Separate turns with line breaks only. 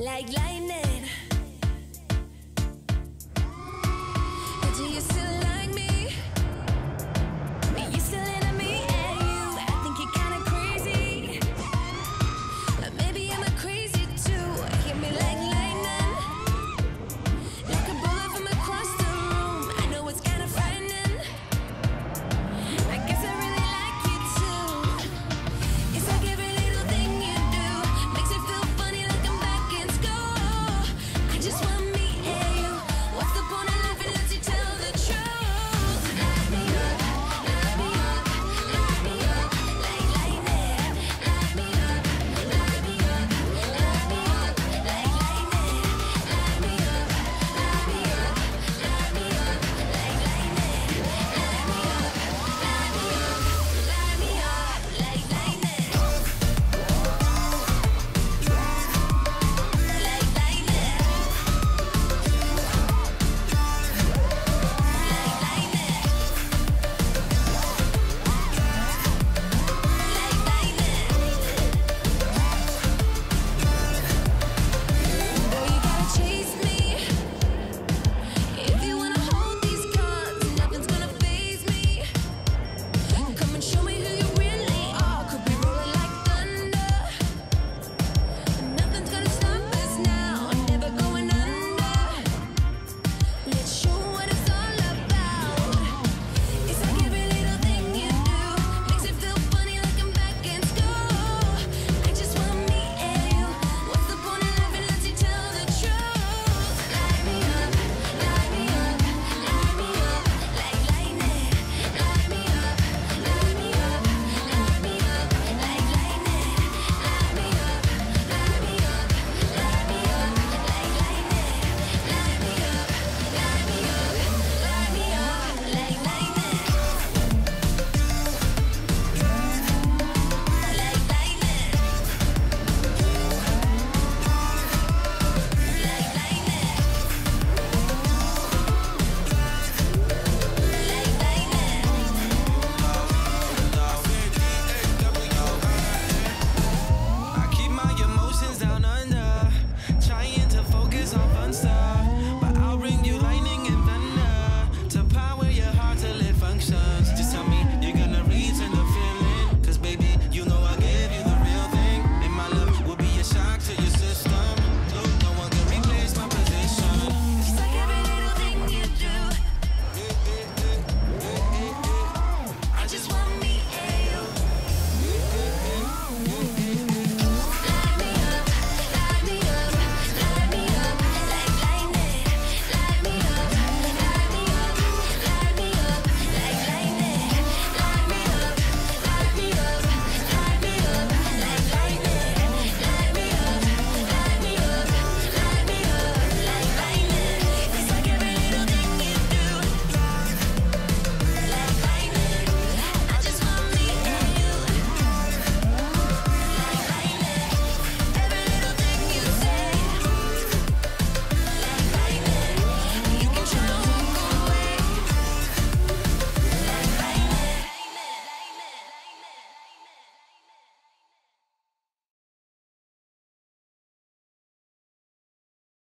like lightning.